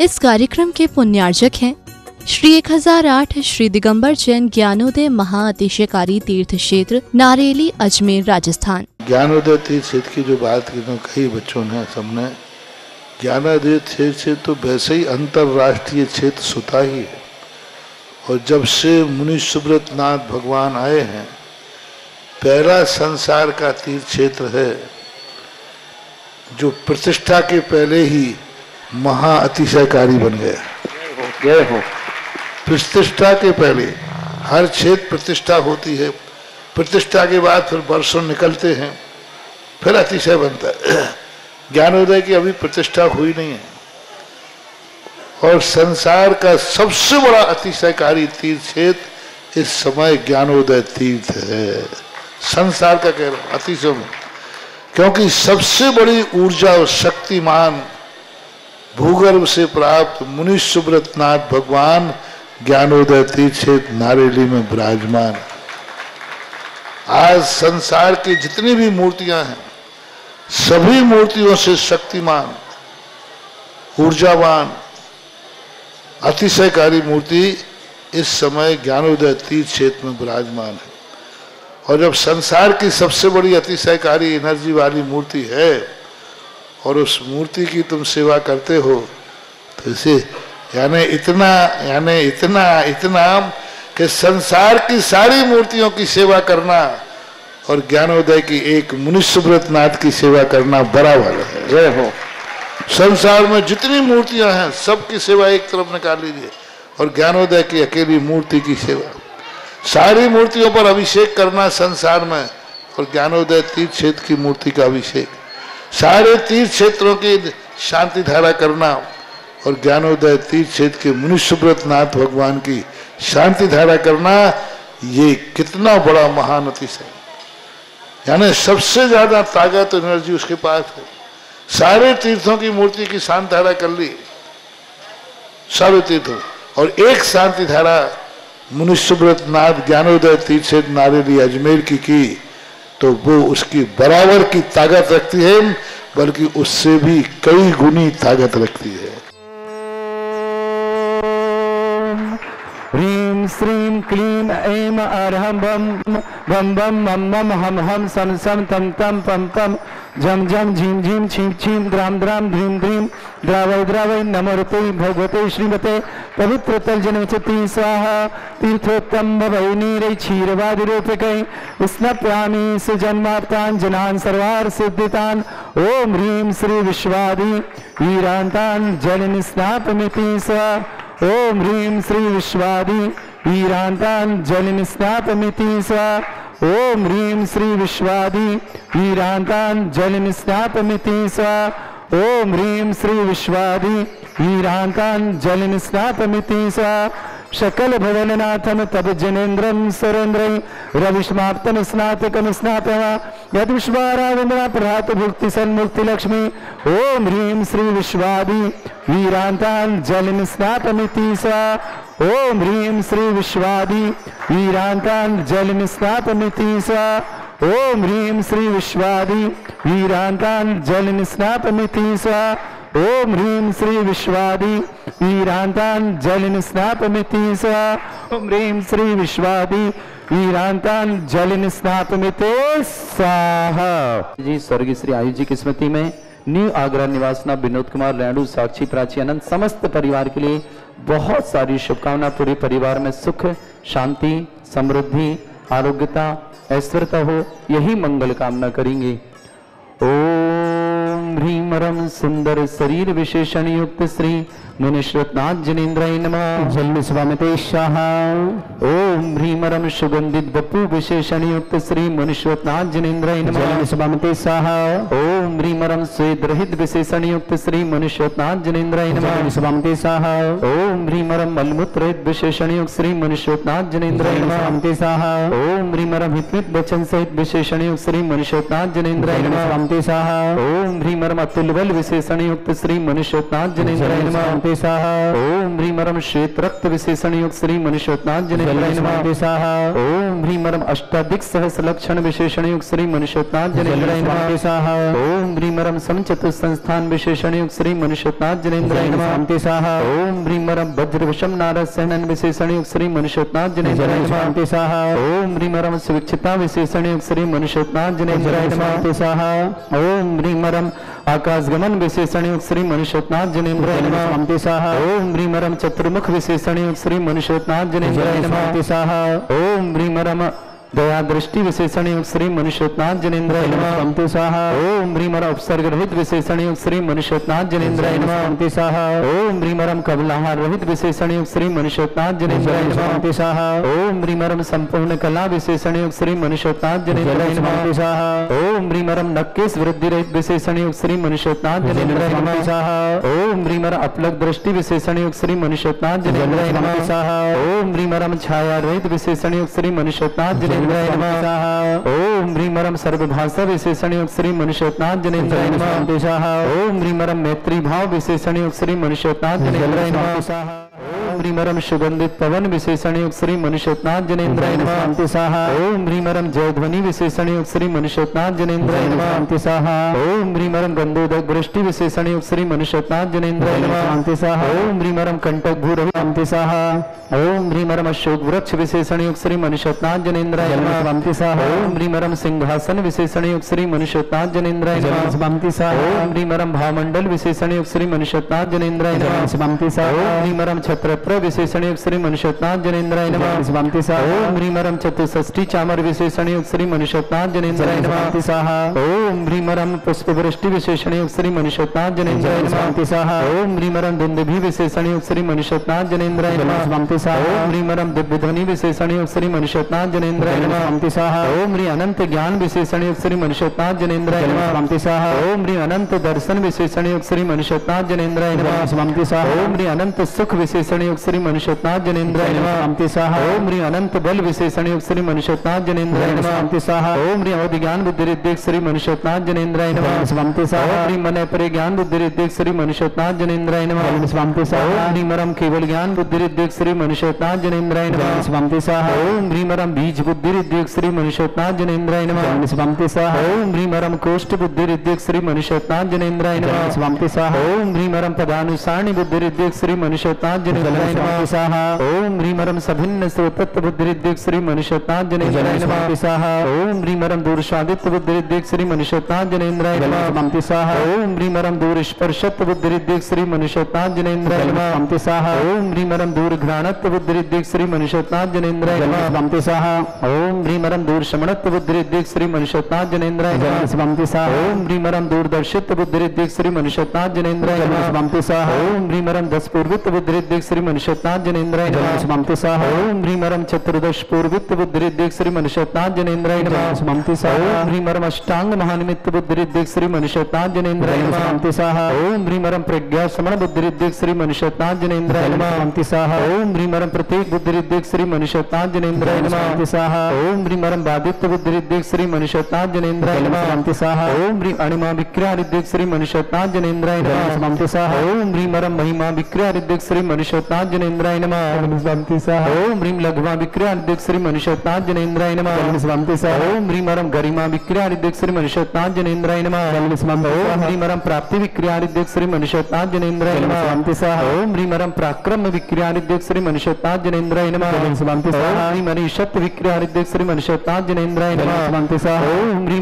इस कार्यक्रम के पुण्यार्जक हैं श्री 1008 श्री दिगंबर जैन ज्ञानोदय महाअतिशयकारी तीर्थ क्षेत्र नारेली, अजमेर, राजस्थान। ज्ञानोदय तीर्थ क्षेत्र की जो बात की तो कई बच्चों ने सबने, ज्ञानोदय क्षेत्र से तो वैसे ही अंतरराष्ट्रीय क्षेत्र सुता ही है। और जब से मुनि सुब्रत नाथ भगवान आए हैं, पहला संसार का तीर्थ क्षेत्र है, जो प्रतिष्ठा के पहले ही महा अतिशयकारी बन गया जय हो। प्रतिष्ठा के पहले हर क्षेत्र प्रतिष्ठा होती है। प्रतिष्ठा के बाद फिर वर्षों निकलते हैं फिर अतिशय बनता है। ज्ञानोदय की अभी प्रतिष्ठा हुई नहीं है। और संसार का सबसे बड़ा अतिशयकारी तीर्थ क्षेत्र इस समय ज्ञानोदय तीर्थ है। संसार का कह रहा हूँ अतिशय क्योंकि सबसे बड़ी ऊर्जा और शक्तिमान भूगर्भ से प्राप्त मुनि सुब्रत नाथ भगवान ज्ञानोदय तीर्थ नारेली में विराजमान आज संसार की जितनी भी मूर्तियाँ हैं, सभी मूर्तियों से शक्तिमान, ऊर्जावान, अतिशयकारी मूर्ति इस समय ज्ञानोदय तीर्थ क्षेत्र में विराजमान है। और जब संसार की सबसे बड़ी अतिशयकारी एनर्जी वाली मूर्ति है और उस मूर्ति की तुम सेवा करते हो तो इसे यानी इतना यानी इतना इतना कि संसार की सारी मूर्तियों की सेवा करना और ज्ञानोदय की एक मुनिष्यव्रत नाथ की सेवा करना बराबर है। जय हो। संसार में जितनी मूर्तियाँ हैं सबकी सेवा एक तरफ़ निकाल लीजिए और ज्ञानोदय की अकेली मूर्ति की सेवा। सारी मूर्तियों पर अभिषेक करना संसार में और ज्ञानोदय तीर्थ क्षेत्र की मूर्ति का अभिषेक। सारे तीर्थ क्षेत्रों की शांति धारा करना और ज्ञानोदय तीर्थ क्षेत्र के मुनिष्यव्रत नाथ भगवान की शांति धारा करना, ये कितना बड़ा महान अतिशय। यानी सबसे ज़्यादा ताकत एनर्जी उसके पास है। सारे तीर्थों की मूर्ति की शांति धारा कर ली। सारे तीर्थों। और एक शांति धारा मुनिष्यव्रत नाथ ज्ञानोदय तीर्थ से नारेली अजमेर की की। तो वो उसकी बराबर की ताकत रखती है, बल्कि उससे भी कई गुनी ताकत रखती है। श्रीं क्लीं ऐं अर्हं बम बम बम मम मम हम हम सम सम तम तम पम पम झम झम झीम झीम छीं छीं द्राम द्राम ध्रीं ध्रीं द्रावय द्रावय नमोरते भगवते श्रीमते पवित्र तल जनवचती स्वाहा तीर्थोत्तम भवै क्षीरवादिरूपकै, स्नप्यामि सुजन्माप्तान् जनान् सर्वार् सिद्धितान्, ॐ ह्रीं श्री विश्वादि, वीरान्तान् जलनिस्नापमिति स्वा ओम ह्रीं श्री विश्वादि वीरान्तान् जलनिस्नापमिति स्वा ओम ह्रीं श्री विश्वादि। वीरान्तान् जलनिस्नापमिति स्वा ओम ह्रीं श्री विश्वादि। वीरान्तान् जलनिस्नापमिति स्वा शकल भवननाथम तब जनेन्द्रम सुरेन्द्र रविष्माप्तम स्नातकम स्नातवा। यद विश्वारावंदना प्रहात भुक्ति सन्मुक्ति लक्ष्मी ओम ह्रीं श्री विश्वादि वीरांतान जलिन स्नातमिति स्वा। ओम ह्रीं श्री विश्वादि वीरांतान जलिन स्नातमिति स्वा। ओम ह्रीं श्री विश्वादि वीरांतान जलिन स्नातमिति स्वा। ओम ह्रीं श्री विश्वादि वीरांतान जलिन स्नापमिति स्वा ओम ह्रीं श्री विश्वादि वीरांतान जलिन स्नापमिते स्वाहा जी, स्वर्गीय श्री आयु जी की स्मृति में न्यू आगरा निवासना विनोद कुमार रेणु साक्षी प्राची अनंत, समस्त परिवार के लिए बहुत सारी शुभकामना पूरे परिवार में सुख, शांति, समृद्धि, आरोग्यता, ऐश्वर्यता हो, यही मंगल कामना करेंगे। ह्रीमरम सुंदर शरीर विशेषण युक्त श्री मुनिश्रतनाथ जनेन्द्राय नमः। जन्म स्वामिते ओम ह्रीमरम सुगंधित बपू विशेषण युक्त श्री मुनिश्रतनाथ जनेन्द्राय नमः। जन्म स्वामिते ओम ह्रीमरम स्वेद रहित विशेषण युक्त श्री मुनिश्रतनाथ जनेन्द्राय नमः। जन्म स्वामिते ओम ह्रीमरम मलमूत्र रहित विशेषण युक्त श्री मुनिश्रतनाथ जनेन्द्राय नमः। स्वामिते ओम ह्रीमरम हितमित वचन सहित विशेषण युक्त श्री मुनिश्रतनाथ जनेन्द्राय नमः। स्वामिते ओम ह्रीम ह्रीमरम अतुल बल विशेषण युक्त श्री मनुष्योत्नाथ जनेन्द्राय ओम ह्रीमरम श्वेत रक्त विशेषण युक्त श्री मनुष्योत्नाथ जनेन्द्राय ओम ह्रीमरम अष्टाधिक सहस्र लक्षण विशेषण युक्त श्री मनुष्योत्नाथ जनेन्द्राय ओम ह्रीमरम समचतुर संस्थान विशेषण युक्त श्री मनुष्योत्नाथ जनेन्द्राय ओम ह्रीमरम वज्र विषम नारद सहनन विशेषण युक्त श्री मनुष्योत्नाथ जनेन्द्राय ओम ह्रीमरम सुविक्षिता विशेषण युक्त श्री मनुष्योत्नाथ जनेन्द्राय ओम ह्रीमरम आकाश गमन विशेषण युक्त श्री मनुष्यनाथ स्वाहा। ओम भ्रीमरम चतुर्मुख विशेषण युक्त श्री मनुष्यनाथ स्वाहा। ओम ह्रीमरम दया दृष्टि विशेषण युक्त श्री शांति स्वाहा। ओम ह्रीमरम उपसर्ग रहित विशेषण युक्त श्री नमः स्वाहा। ओम ह्रीमरम कबलाहार रहित विशेषण युक्त श्री मनुष्यनाथ स्वाहा। ओम ह्रीमरम संपूर्ण कला विशेषण युक्त श्री नमः। स्वाहा। ओम ह्रीमरम नक्केश वृद्धि रहित विशेषण युक्त श्री नमः। स्वाहा। ओम ह्रीमर अपलक दृष्टि विशेषण युक्त श्री मनुष्यनाथ स्वाहा ओम ह्रीमरम छाया रहित विशेषण युक्त श्री मनुष्यनाथ नमः ओम ह्रीमरम सर्वभाषा विशेषण श्री मनुष्योत्नाथ जन ओम ह्रीमरम मैत्री भाव विशेषण युक्त श्री मनुष्योत्नाथ जनेन्द्राय नमः ओम ह्रीमरम सुगंधित पवन विशेषण श्री मनुष्योत्नाथ जनेन्द्राय शांति स्वाहा ओम ह्रीमरम जयध्वनि विशेषण श्री मनुष्यनाथ जनेन्द्राय शांति स्वाहा ओम ह्रीमरम गंधोदक वृष्टि विशेषण श्री मनुष्योत्नाथ जनेन्द्राय शांति स्वाहा ओम ह्रीमरम कंटक भूर शांति ओम ह्रीमरम अशोक वृक्ष विशेषण श्री मनुष्योत्नाथ जनेन्द्राय शांति स्वाहा ओम ह्रीमरम सिंहासन विशेषण श्री मनुष्योत्नाथ जनेन्द्राय शांति ओम ह्रीमरम भामंडल विशेषण श्री मनुष्योत्नाथ जनेन्द्राय शांति स्वाहा ओम ह्रीमरम छत्रप्र विशेषण युक्त श्री मनुष्योत्नाथ जनेन्द्राय ओम ह्रीमरम चतुष्ठी चामर विशेषण युक्त श्री मनुष्योत्नाथ जनेन्द्राय स्वाहा। ओम ह्रीमरम पुष्प वृष्टि विशेषण युक्त श्री मनुष्योत्नाथ जनेन्द्राय नमः। ओम ह्रीमरम दुंदुभि विशेषण युक्त श्री मनुष्योत्नाथ जनेन्द्राय नमः। ओम ह्रीमरम दिव्य ध्वनि विशेषण युक्त श्री मनुष्योत्नाथ जनेन्द्राय नमः। ओम ह्री अनंत ज्ञान विशेषण युक्त श्री मनुष्योत्नाथ जनेन्द्राय नमः। ओम ह्री अनंत दर्शन विशेषण युक्त श्री मनुष्योत्नाथ जनेन्द्राय ओम ह्री अनंत सुख विशेषण श्री मनुष्यनाथ जनेन्द्राय नमः शांति ओम ह्री अनंत बल विशेषण युक्त श्री मनुष्योत्नाथ जनेन्द्राय नमः शांति स्वाहा ओम ह्री अवधि ज्ञान बुद्धि रिद्धिक श्री मनुष्यनाथ शांति ओम ह्री मन परे ज्ञान बुद्धि रिद्धिक श्री नमः शांति ओम ह्री मरम केवल ज्ञान बुद्धि रिद्धिक श्री मनुष्योत्नाथ जनेन्द्राय नमः शांति स्वाहा ओम ह्री मरम बीज बुद्धि रिद्धिक श्री मनुष्यनाथ जनेन्द्राय नमः शांति स्वाहा ओम ह्री मरम कोष्ठ बुद्धि रिद्धिक श्री मनुष्यनाथ जनेन्द्राय नमः शांति ओम ह्री मरम पदानुसारणी बुद्धि रिद्धिक श्री मनुष्योत्नाथ जनेन्द्राय नमः। ओम ह्री सभिन्न स्वतत्व बुद्धि श्री मनुष्योत्नाथ जनेन्द्राय नमः। ओम ह्री मरम दूर स्वादित्व बुद्धि रिद्धिक श्री मनुष्योत्नाथ नमः। ओम ह्रीमरम दूर स्पर्शत्व बुद्धि श्री मनुष्योत्नाथ नमः। ओम ह्री मरम दूर घ्राणत्व बुद्धि श्री मनुष्योत्नाथ जनेन्द्राय नमः। ओम ह्रीमरम दूर शमणत्व बुद्धिरिद्धिक श्री मनुष्योत्नाथ नमः। ओम ह्रीमरम दूरदर्शित्व बुद्धिरिद्धिक श्री मनुष्योत्नाथ नमः। ओम ह्रीमरम दस पूर्वित्व बुद्धिरिद्धिक श्री मनुष्योत्नाथ जनेन्द्राय नमः शांति स्वाहा ओम ह्रीमरम चतुर्दश बुद्धिरिद्धिक श्री मनुष्योत्नाथ जनेन्द्राय नमः शांति ओम ह्रीमरम अष्टांग महानिमित्त श्री मनुष्योत्नाथ जनेन्द्राय नमः शांति ओम ह्रीमरम प्रज्ञा श्री ओम ह्रीमरम श्री ओम ह्रीमरम श्री ओम ह्री अणिमा विक्रिया श्री ओम ह्रीमरम महिमा विक्रिया रिद्धिक श्री मनुष्योत्नाथ ओम ह्रीम लघुमा विक्रिया रिद्धिक श्री मनुष्योत्नाथ जनेन्द्राय नमः प्राप्ति विक्रिया रिद्धिक श्री मनुष्योत्नाथ जनेन्द्राय नमः शांति स्वाहा ओम श्री मनुष्योत्नाथ जनेन्द्राय नमः ह्री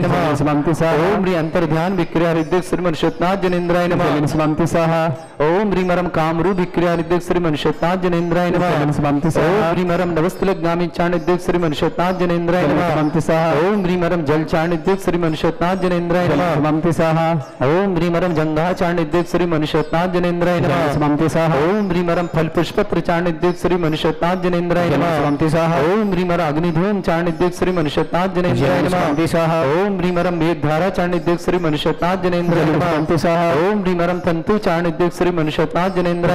नमः शांति स्वाहा ओम ह्री अंतर्ध्यान विक्रिया रिद्धिक श्री मनुष्योत्नाथ जनेन्द्राय नमः। शांति स्वाहा ओम ह्रीमरम कामरू विक्रिया रिद्धिक श्री मनुष्योत्नाथ जनेन्द्राय नमः। शांति स्वाहा ओम री मरम ह्रीमरम नवस्तलगामी चाणिद्धिक श्री मनुष्योत्नाथ जनेन्द्राय नमः। शांति स्वाहा ओम ह्रीमरम जल चाणिद्धिक श्री मनुष्योत्नाथ जनेन्द्राय नमः। शांति स्वाहा ओम ह्रीमरम जंगा चाणिद्धिक श्री मनुष्योत्नाथ जनेन्द्राय नमः। शांति स्वाहा ओम ह्रीमरम फल पुष्पत्र चाणिद्धिक श्री मनुष्योत्नाथ जनेन्द्राय नमः। शांति स्वाहा ओम ह्रीमर अग्निधूम चाणिद्धिक श्री मनुष्योत्नाथ जनेन्द्राय नमः। शांति स्वाहा ओम ह्रीमरम ह्रीमरम मेघधारा चाणिद्युक श्री मनुष्यनाथ जनेन्द्र शांति स्वाहा ओम ह्रीमरम तंतु चाणिद्युक श्री मनुष्यनाथ जनेन्द्र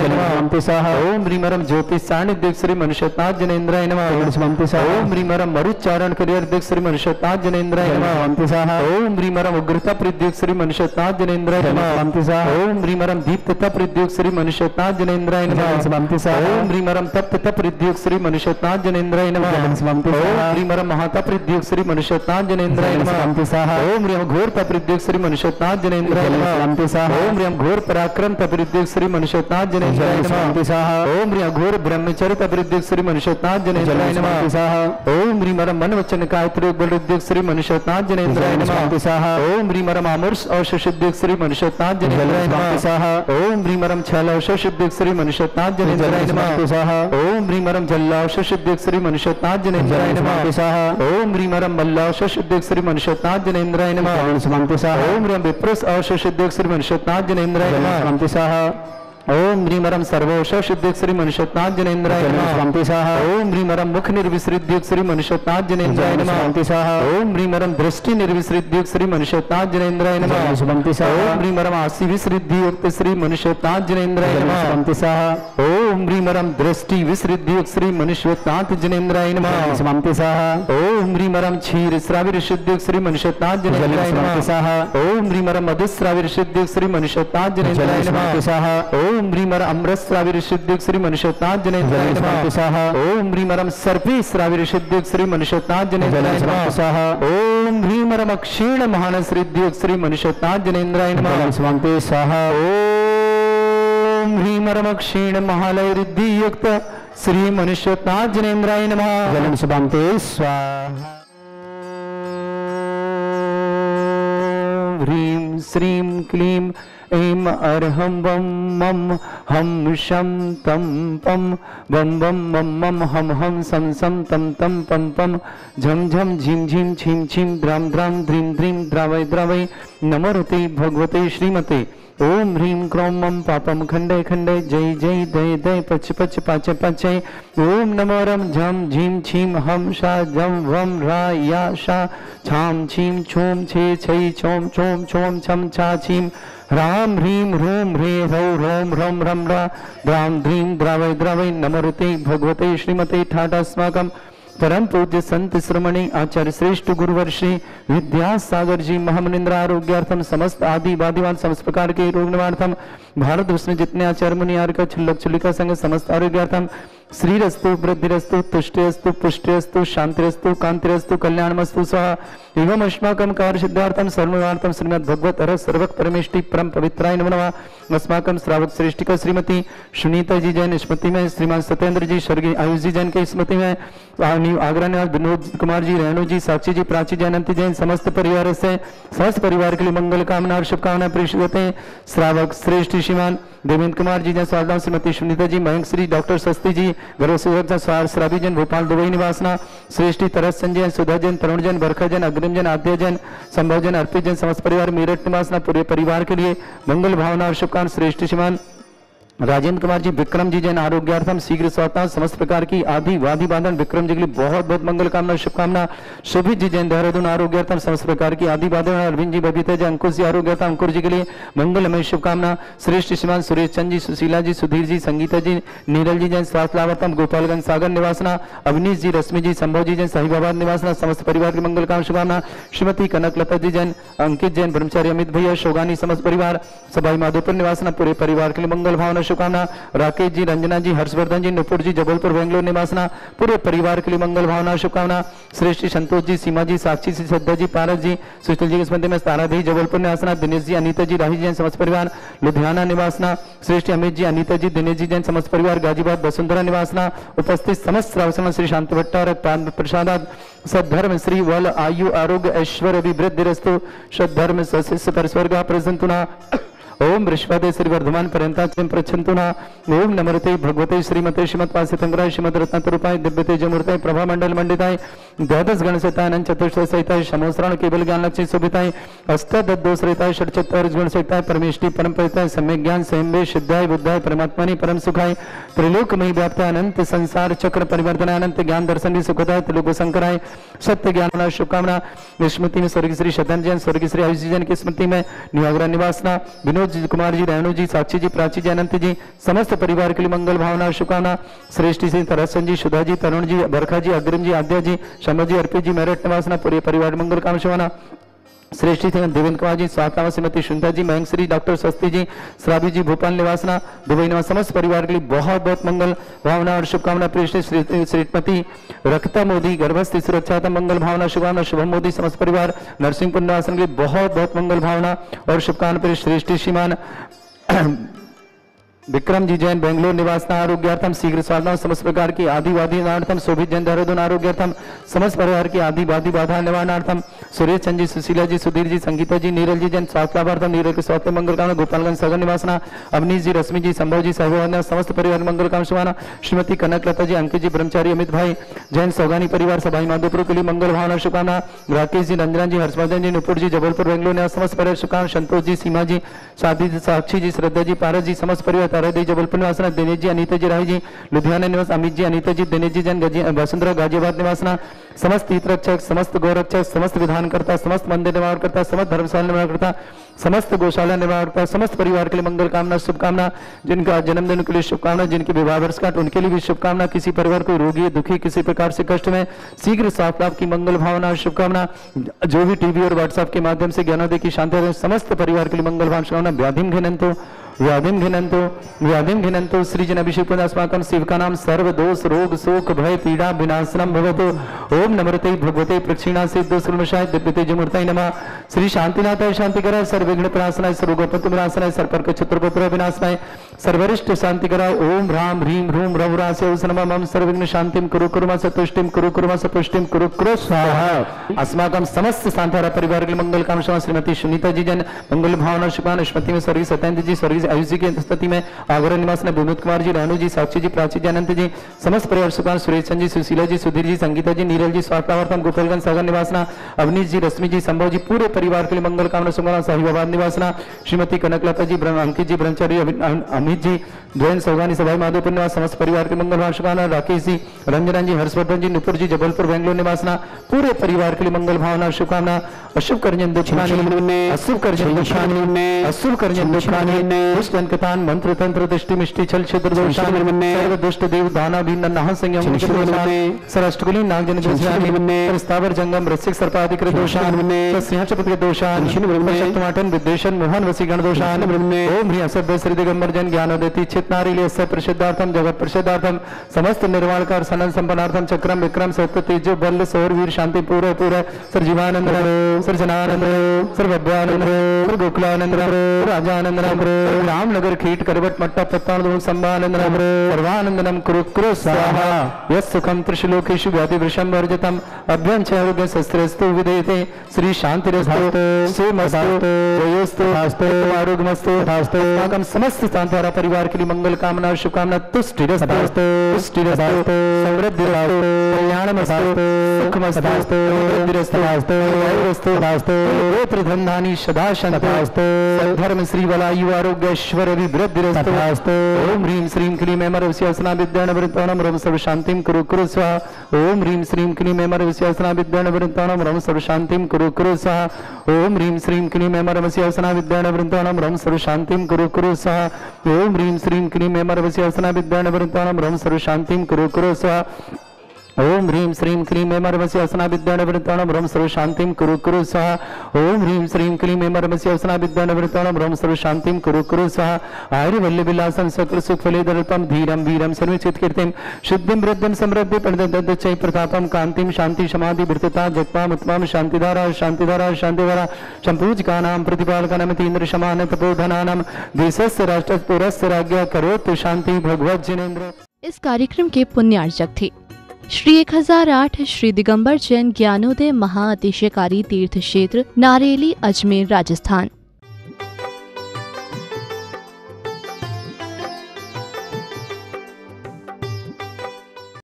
ओम ह्रीमरम ज्योतिष चाणिद्युक श्री मनुष्यनाथ जनेन्द्र नमः। शांति स्वाहा ओम ह्रीमरम मरुच्चारण करियर श्री मनुष्यनाथ जनेन्द्र ओम ह्रीमरम उग्रता प्रद्युक श्री मनुष्यनाथ जनेन्द्र नमः। शांति स्वाहा ओम ह्रीमरम दीप्तता प्रद्युक श्री मनुष्यनाथ जनेन्द्र नमः। शांति स्वाहा ओम ह्रीमरम तप्तता प्रद्युक श्री मनुष्यनाथ जनेन्द्र ओम स्वाहा महाता प्रद्युक श्री मनुष्यनाथ जनेन्द्र ओम ह्रीम घोर तपृद्युक श्री मनुष्यनाथ जनेन्द्र ओम ह्रीम घोर पराक्रम तपृद्युक श्री मनुष्यनाथ जनेन्द्र ओम ह्रीम घोर ब्रह्मचर्य तपृद्युक श्री मनुष्यनाथ जनेन्द्र ओम ह्रीमरम मन वचन कायत्री बलुद्युक श्री मनुष्यनाथ जनेन्द्र ओम ह्रीमरम अमृष औषुद्युक श्री मनुष्यनाथ जनेन्द्र ओम ह्रीमरम छल औषुद्युक श्री मनुष्यनाथ जनेन्द्र ओम ह्रीमरम जल्लावशुद्युक श्री मनुष्यनाथ जनेन्द्र ओम ह्रीमरम मल्लावशुद्युक श्री मनुष्यनाथ जनेन्द्र नमः शांति ओम ह्रीम विप्रस औषुद्युक श्री मनुष्यनाथ जनेन्द्र नमः शांति स्वाहा ओम ह्रीमरम सर्वौषुद्युक श्री मनुष्यनाथ जनेन्द्र नमः। शांति स्वाहा ओम ह्रीमरम मुख निर्विसृद्युक श्री मनुष्यनाथ जनेन्द्र नमः। शांति स्वाहा ओम ह्रीमरम दृष्टि निर्विसृद्युक श्री मनुष्यनाथ जनेन्द्र नमः। शांति स्वाहा ओम ह्रीमरम आसी विसृद्धियुक्त श्री मनुष्यनाथ जनेन्द्र नमः। शांति स्वाहा ओम ह्रीमरम दृष्टि विसृद्धियुक्त श्री मनुष्यनाथ जनेन्द्र नमः। शांति स्वाहा ओम ह्रीमरम क्षीर श्राविर शुद्धियुक्त श्री मनुष्यनाथ जनेन्द्र शांति स्वाहा ओम ह्रीमरम मधुश्राविर शुद्धियुक्त श्री मनुष्यनाथ जनेन्द्र शांति नमः स्वाहा ओम ह्रीमर अमृत श्राविर शुद्धियुक्त श्री नमः। स्वाहा। ओम ह्रीमरम सर्पे श्राविर शुद्धियुक्त श्री नमः। स्वाहा। ओम ह्रीमरम क्षीण महान श्रीद्युक्त श्री मनुष्यनाथ जनेन्द्र नमः शांति स्वाहा। ओम ह्रीमरम क्षीण महालय रिद्धि युक्त श्री मनुष्यनाथ जनेन्द्राय नमः। जलन शांति स्वाहा। ह्रीं श्रीं क्लीं ऐं अर्हं वं मं हं शं तं पं, वं वं मं मं हं हं सं सं तं तं पं पं, झं झं झिं झिं छिं छिं द्रां द्रां ध्रीं ध्रीं द्रावय द्रावय नमो भगवते श्रीमते। ओम ह्रीं क्रों मं पापं खंडे खण्डे जय जय दय दय पच पच पाच पचय ओम नमो रम झं झीं छीं हम शा जं वं रा या शा। छां छीं छूं छे छै छोम छोम छोम छम छा छीं ह्रां ह्रीं ह्रूं ह्रे ह्रौ ह्रौं ह्रं ह्रं ह्रा द्रां ध्रीं द्रावय द्रावय नमरुते, भगवते श्रीमते ठाटास्माकं परम पूज्य संत श्रमणी आचार्य श्रेष्ठ गुरुवर श्री विद्यासागर जी महामनिंद्र आरोग्यार्थम समस्त आदि वादिवाद समस्त प्रकार के रोग निवारथम भारत उसने जितने आचार्य मुनि आर्य छुल्लक छुलिका संग समस्त आरोग्यार्थम, श्रीरस्तु वृद्धिस्तु तुष्टिस्तु पुष्टिस्तु शांतिरस्तु, कांतिरस्तु, कल्याणमस्तु स्वाहा एवं अस्माकं कार्य सिद्धार्थम सर्वनिवार्थम श्रीमद् भगवत अर सर्वक परम पवित्राय नमः अस्माकं श्रावक श्रीमती सुनीता जी जैन स्मृति में, श्रीमान सत्येंद्र स्वर्गीय आयुष जी जैन की स्मृति में आगरा निवास विनोद कुमार जी रेणु जी साक्षी जी प्राची जयंती जैन, समस्त परिवार से, समस्त परिवार के लिए मंगल कामना और शुभकामनाएँ प्रेषित होते हैं। श्रावक श्रेष्ठ श्रीमान देवेंद्र कुमार जी जैन स्वागत श्रीमती सुनीता जी मयंक श्री डॉक्टर सस्ती जी गर्व सेवक जन श्रावी जैन, भोपाल दुबई निवासना, श्रेष्ठी तरस संजय सुधा जैन, तरुण जैन, बरखा जैन अग्रिम जैन आद्य संभवजन संभव जैन, अर्पित जन, समस्त परिवार, मेरठ निवासना पूरे परिवार के लिए मंगल भावना और शुभकामना श्रेष्ठ श्रीमान। राजेंद्र कुमार जी, विक्रम जी जैन आरोग्यार्थम शीघ्र स्वाता समस्त प्रकार की आदि वादि बांधन। विक्रम जी के लिए बहुत बहुत मंगल कामना शुभकामना। शोभित जी जैन देहरादून आरोग्यार्थम। समस्त प्रकार की आदि बांधन अरविंद जी बबीता जी अंकुश जी आरोग्यार्थम। अंकुर जी के लिए मंगलमय शुभकामना। श्रेष्ठ श्रीमान सुरेश चंद जी, सुशीला जी, सुधीर जी, संगीता जी नीरल जी जैन स्वास्थ्य लाभार्थम गोपालगंज सागर निवासना, अवनीश जी, रश्मि जी, संभव जी जैन साहिबाबाद निवासना। समस्त परिवार की मंगल काम, शुभकामना। श्रीमती कनक लता जी जैन, अंकित जैन, ब्रह्मचारी अमित भैया, शोगानी, समस्त परिवार सभाई माधोपुर निवासना। पूरे परिवार के लिए मंगल भावना शुभकामना राकेश जी, रंजना जी, हर्षवर्धन जी, नुपुर जी, जबलपुर, बेंगलोर निवासना। पूरे परिवार के लिए मंगल भावना, शुभकामना। श्रेष्ठ संतोष जी, सीमा जी, साक्षी जी श्रद्धा जी, पारस जी, सुशील जी की स्मृति में तारा दी जबलपुर निवासना। दिनेश जी, अनीता जी, राही जैन समस्त परिवार। लुधियाना निवासना। श्रेष्ठ अमित जी, अनिता जी, दिनेश जी जैन समस्त परिवार। गाजीबाद वसुंधरा निवासना। उपस्थित समस्त श्रावसना श्री शांति भट्टार प्रसादात सद्धर्म श्री वल आयु आरोग्य ऐश्वर्य अभिवृद्धि रस्तु। सद्धर्म सशिष्य परस्वर्ग प्रसंतुना ओम बृहस्पति श्री वर्धमान पर्यंताचिम प्रच्छन्तु न। ओम नमरते भगवते श्रीमते श्रीमत्वासितंगराय श्रीमद रत्नतरूपाय दिव्य तेजमूर्ताय प्रभा मंडल मंडिताय द्वादश गण सहिताय चतुष्ट सहिताय समोसरण केवल ज्ञान लक्ष्मी शोभिताय अष्टादश सहिताय षटचत्वारिश गुण सहिताय परमेष्टि परम परिताय सम्यक ज्ञान संयमे सिद्धाय बुद्धाय परमात्मानि परम सुखाय त्रिलोकमयी व्याप्त अनंत संसार चक्र परिवर्तन अनंत ज्ञान दर्शन सुखदाय त्रिलोक शंकराय सत्य ज्ञान शुभकामना स्मृति में स्वर्गीय श्री शतन जैन स्वर्गीय श्री आयुष जैन की स्मृति में निवागरा निवासना। विनोद जी, कुमार जी रेणु जी, साक्षी जी, प्राची जी, अनंत जी, समस्त परिवार के लिए मंगल भावना शुभकामना श्रेष्ठी सिंह तरसन जी सुधा जी, तरुण जी, बरखा जी, अग्रिम जी, आद्या जी शमर जी, अर्पित जी, मेरठ निवासना पूरे परिवार मंगल काम शुभाना। श्रेष्ठी थे देवेंद्र कुमार जी स्वात्मा श्रीमती सुंदर जी मयंक श्री, डॉक्टर स्वस्ती जी, श्रावी जी, भोपाल निवासना, दुबई निवास समस्त परिवार के लिए बहुत बहुत मंगल भावना और शुभकामना। प्रिय श्रीमती रक्ता मोदी, गर्भस्थी सुरक्षा मंगल भावना, शुभकामना, शुभम मोदी, समस्त परिवार, नरसिंहपुर निवासन के लिए बहुत बहुत मंगल भावना और शुभकामना। प्रिय श्रेष्ठी श्रीमान विक्रम जी जैन, बेंगलोर निवास आरोग्यार्थम, शीघ्र साधना समस्त प्रकार की आदिवादी नार्थम, शोभित जैन देहरादून आरोग्यार्थम, समस्त परिवार की आदिवादी बाधा निवारणार्थम, सुरेश चंद जी, सुशीला जी, सुधीर जी, संगीता जी नीरल जी जैन, स्वास्थ्य लाभार्थम नीरल के स्वास्थ्य मंगल काम गोपालगंज सगर निवासना, अवनीश जी, रश्मि जी, संभव जी सहयोग समस्त परिवार मंगल काम शुभाना श्रीमती कनक लता जी, अंकित जी, ब्रह्मचारी, अमित भाई जैन, सौगानी परिवार, सभाई माधोपुर के लिए मंगल भावना, शुभकामना, राकेश जी रंजना जी, हर्षवर्धन जी, नुपुर जी, जबलपुर, बेंगलोर निवास, समस्त परिवार, शुभकामना, संतोष जी, सीमा जी शादी साक्षी जी, श्रद्धा जी, पारस जी, समस्त परिवार तारादेवी जबलपुर निवासना जी, अनिता जी राय जी, लुधियाना निवास, अमित जी, अनिता जी, दिनेश जी, जन वसुंधरा, गाजियाबाद निवासना समस्त तीर्थरक्षक, समस्त गौरक्षक, समस्त विधानकर्ता, समस्त मंदिर निर्माण करता, समस्त धर्मशाला निर्माण करता समस्त गौशाला निर्माण का समस्त परिवार के लिए मंगल कामना, शुभकामना, जिनका जन्मदिन के लिए शुभकामना, जिनके विवाह वर्ष का उनके लिए भी शुभकामना। किसी परिवार को रोगी दुखी, किसी प्रकार से कष्ट में, शीघ्र साफ़ लाभ की मंगल भावना और शुभकामना। जो भी टीवी और व्हाट्सएप के माध्यम से ज्ञानोदय की शांति समस्त परिवार के लिए मंगल भावना व्याधिम घिनंतो। व्याधिम घिनंतो व्याधिम घिनंतो सृजन अभिषेक अस्माकं शिवका नाम सर्व दोष रोग, शोक, भय, पीड़ा विनाशनम भवतो। ओम नमरते भगवते प्रक्षिणा सिद्ध सुरमशाय दिव्यते जमूर्ताय नमः। श्री शांतिनाथाय शांतिकराय सर्वविघ्न प्रणाशनाय सर्वगोपति विनाशनाय सर्पर्क छत्रपुत्र विनाशनाय सर्वरिष्ट शांतिकराय ओम राम ह्रीम ह्रूम रवरास्य नमः। मम सर्वविघ्न शांतिम कुरु कुरुमा सतुष्टिम कुरु कुरुमा सपुष्टिम कुरु कुरु स्वाहा। अस्माकं समस्त शांतारा परिवार के मंगल कामना श्रीमती सुनीता जी जन, मंगल भावना शुभान स्मृति में स्वर्गीय सत्येंद्र जी स्वर्गीय आयुष की स्थिति में आगरा निवास ने विनोद कुमार जी, रानू जी, साक्षी जी, प्राची जी, अनंत जी, समस्त परिवार सुखान सुरेश जी, सुशीला जी, सुधीर जी, संगीता जी नीरल जी स्वास्थ्यवर्तन गोपालगंज सागर निवासना, अवनीश जी, रश्मि जी, संभव जी, पूरे परिवार के लिए मंगल कामना सुमना साहिबाबाद निवासना, श्रीमती कनकलता जी अंकित जी, ब्रह्मचारी अमित जी जैन सौगानी सभाई माधोपुर निवास समस्त परिवार के मंगल भाषुकाना राकेश जी रंजना जी हर्षवर्धन जी नुपुर जी जबलपुर बेंगलोर निवासना पूरे परिवार के लिए मंगल भावना शुभकामना अशुभ करजन अशुभ करजन अशुभ करजन मंत्र तंत्र दृष्टि मिष्टि छल क्षेत्र दुष्ट देव दाना भी नन्हा संयम सरष्टकुली नागजन स्थावर जंगम रसिक सर्पाधिकृत दोषान सिंहचपति दोषान विद्वेशन मोहन वसी गण दोषान ओम ह्री असभ्य श्री दिगंबर जन ज्ञान देती चित नारी प्रसिद्धार्थम जगत प्रसिद्धार्थम समस्त निर्वाणकार सनन संपन्नार्थम चक्रम विक्रम सत्य तेजो बल सौर वीर शांति पूर्व पूर्व sir Jeevanand sir Janananda sir Bhadranand sir Gokulanand Rajanand Ramnagar खीट करवट मट्टा पत्ताण संभानंद सर्वानंदनम कुरु कुरु स्वाहा यस सुखम त्रिशलोकेशु व्याधि वृषम वर्जितम अभ्यंच आरोग्य शस्त्रस्तु विधेयते श्री शांति आरोग्यमस्तु समस्त शांतारा परिवार के लिए मंगल कामना और शुभकामना तुष्टि तुष्टि समृद्धि कल्याणमस्तु धन्धानी सदा शंतास्तु धर्म श्री वलायु आरोग्यश्वर विवृद्धिरस्तु ओम ह्रीं श्रीं क्लीं एमरवस्यासना विद्याण वृत्ताणम रम सर्व शांतिम कुरु कुरु स्वा ओम ह्रीं श्रीं क्लीं एमरवस्यासना विद्याण वृत्ताणम रम सर्व शांतिम कुरु कुरु स्वा ओम ह्रीं श्रीं क्लीं एमरवस्यासना विद्याण वृत्ताणम रम सर्व शांतिम कुरु कुरु स्वा ओम ह्रीं श्रीं क्लीं एमरवस्यासना विद्याण वृत्ताणम रम सर्व शांतिम कुरु कुरु स्वा। ओम ह्रीं श्रीं क्लीं वृत्ताणम रम सर्व शांतिम कुरु कुरु स्वाहा ओम ह्रीं श्रीं क्लीं वृत्ताणम रम सर्व शांतिम कुरु कुरु स्वाहा आर्य वल्ल विलासं सकल सुख फले दल्पम धीरम वीरम सर्वचित कीर्तिम शुद्धिम वृद्धिम समृद्धि पंडित चै प्रतापम कांतिम शांति समाधि वृत्तता जगपाम उत्तम शांतिधारा शांतिधारा शांतिधारा संपूजका नाम प्रतिपालका नमित इंद्र समान तपोधना नाम देशस्य राष्ट्र पुरस्य राज्ञ करोतु शांति भगवत जिनेन्द्र इस कार्यक्रम के पुण्यार्जक थे। श्री एक हज़ार आठ श्री दिगंबर जैन ज्ञानोदय महाअतिशयकारी तीर्थ क्षेत्र नारेली अजमेर राजस्थान।